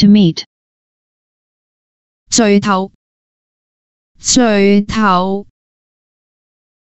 to meet 随头随头